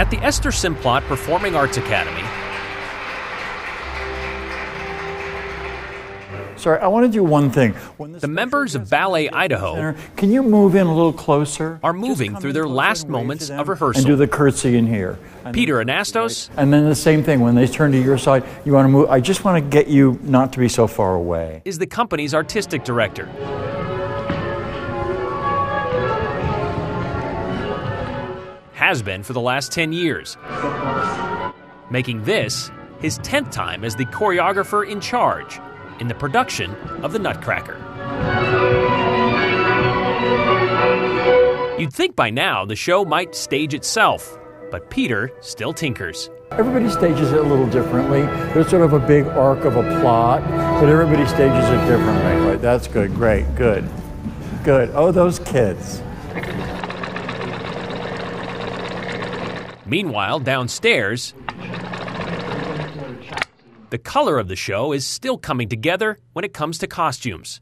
At the Esther Simplot Performing Arts Academy, Sorry, I want to do one thing. The members of Ballet Idaho Center, can you move in a little closer? are moving through their last moments of rehearsal. And do the curtsy in here. And Peter Anastos And then the same thing when they turn to your side, you want to move. I just want to get you not to be so far away. is the company's artistic director. Has been for the last 10 years. Making this his 10th time as the choreographer in charge in the production of The Nutcracker. You'd think by now the show might stage itself, but Peter still tinkers. Everybody stages it a little differently. There's sort of a big arc of a plot, but everybody stages it differently. Right? That's good. Great. Good. Good. Oh, those kids. Meanwhile, downstairs, the color of the show is still coming together when it comes to costumes.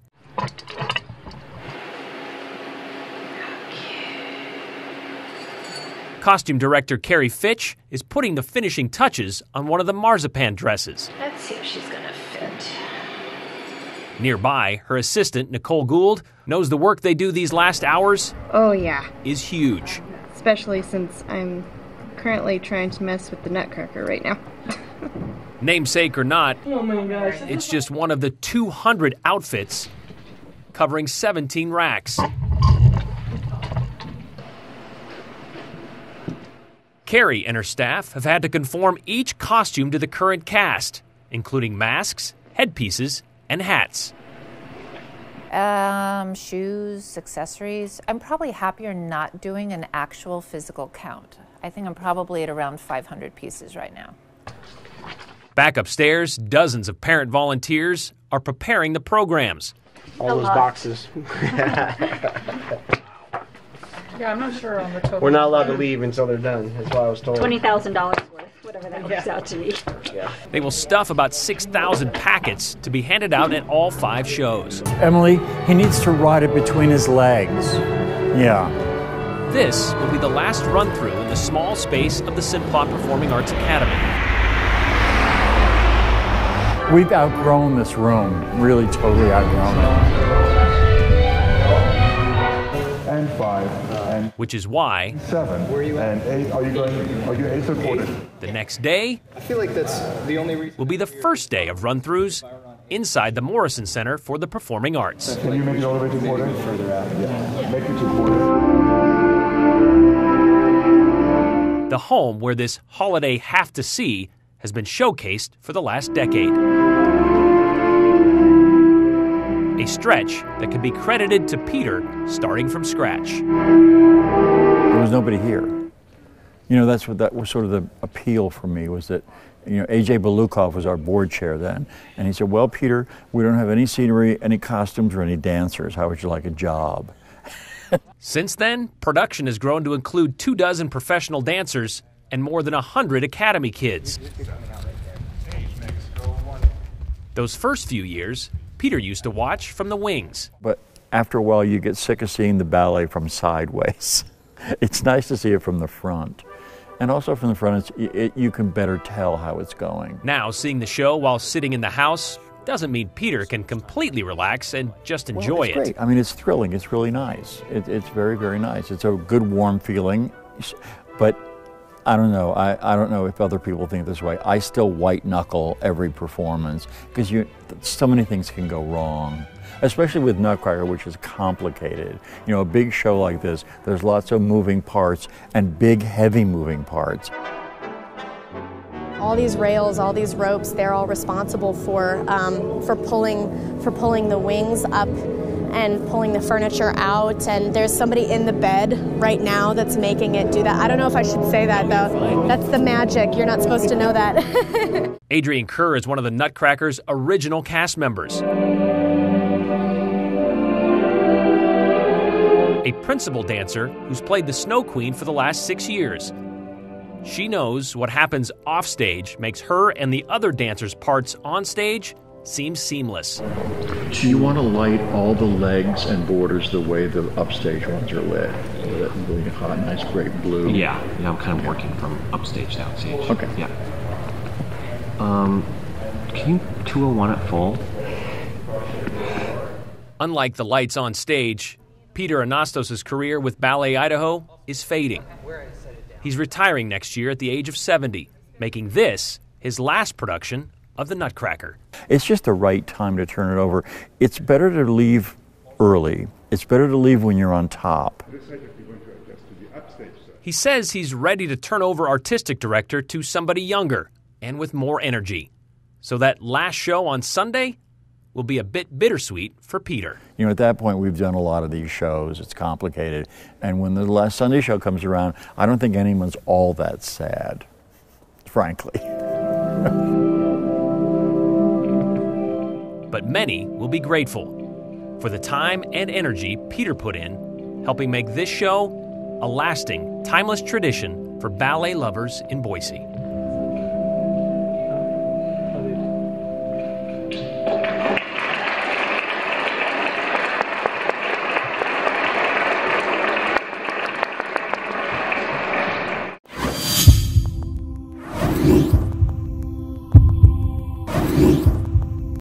Costume director Carrie Fitch is putting the finishing touches on one of the marzipan dresses. Let's see if she's gonna fit. Nearby, her assistant, Nicole Gould, knows the work they do these last hours Oh, yeah. is huge. Especially since I'm currently trying to mess with the Nutcracker right now. Namesake or not, it's just one of the 200 outfits covering 17 racks. Carrie and her staff have had to conform each costume to the current cast, including masks, headpieces, and hats. Um, shoes, accessories. I'm probably happier not doing an actual physical count. I think I'm probably at around 500 pieces right now. Back upstairs, dozens of parent volunteers are preparing the programs. all those boxes. Yeah, I'm not sure on the total. We're not allowed to leave until they're done. That's what I was told. Twenty thousand dollars worth, whatever that works out to be. They will stuff about 6,000 packets to be handed out at all five shows. Emily, he needs to ride it between his legs. Yeah. This will be the last run through in the small space of the Simplot Performing Arts Academy. We've outgrown this room. Really, totally outgrown it. Five and uh, which is why seven Where are and eight. Are you going? Are you eighth or quarter? the next day I feel like that's the only reason. will be the first day of run throughs inside the Morrison Center for the Performing Arts. Can you make it all the way to quarter? Further out. Yeah. Make it to quarter. The home where this holiday have to see has been showcased for the last decade. A stretch that could be credited to Peter starting from scratch. There was nobody here. You know, that's what that was sort of the appeal for me was that, you know, AJ Balukoff was our board chair then, and he said, "Well, Peter, we don't have any scenery, any costumes, or any dancers. How would you like a job?" Since then, production has grown to include two dozen professional dancers and more than a hundred Academy kids. Those first few years, Peter used to watch from the wings. But after a while, you get sick of seeing the ballet from sideways. it's nice to see it from the front. And also from the front, it's, it, you can better tell how it's going. Now, seeing the show while sitting in the house doesn't mean Peter can completely relax and just enjoy well, it's it. Great. I mean, it's thrilling. It's really nice. It, it's very, very nice. It's a good, warm feeling. But I don't know. I, I don't know if other people think this way. I still white knuckle every performance because you so many things can go wrong, especially with Nutcracker, which is complicated. You know, a big show like this, there's lots of moving parts and big, heavy moving parts. all these rails, all these ropes, they're all responsible for um, for pulling for pulling the wings up and pulling the furniture out. And there's somebody in the bed right now that's making it do that. I don't know if I should say that though. That's the magic. You're not supposed to know that. Adrian Kerr is one of the Nutcracker's original cast members. A principal dancer who's played the Snow Queen for the last six years. She knows what happens offstage makes her and the other dancers' parts on stage seems seamless. Do you want to light all the legs and borders the way the upstage ones are lit? With that really hot, nice, great blue. Yeah, yeah, I'm kind of working from upstage to outstage. Okay. Yeah. Um, can you 201 at full? Unlike the lights on stage, Peter Anastos' career with Ballet Idaho is fading. He's retiring next year at the age of 70, making this his last production of the Nutcracker. It's just the right time to turn it over. It's better to leave early. It's better to leave when you're on top. He says he's ready to turn over artistic director to somebody younger and with more energy. So that last show on Sunday will be a bit bittersweet for Peter. You know, at that point, we've done a lot of these shows. It's complicated. And when the last Sunday show comes around, I don't think anyone's all that sad, frankly. but many will be grateful for the time and energy Peter put in, helping make this show a lasting, timeless tradition for ballet lovers in Boise.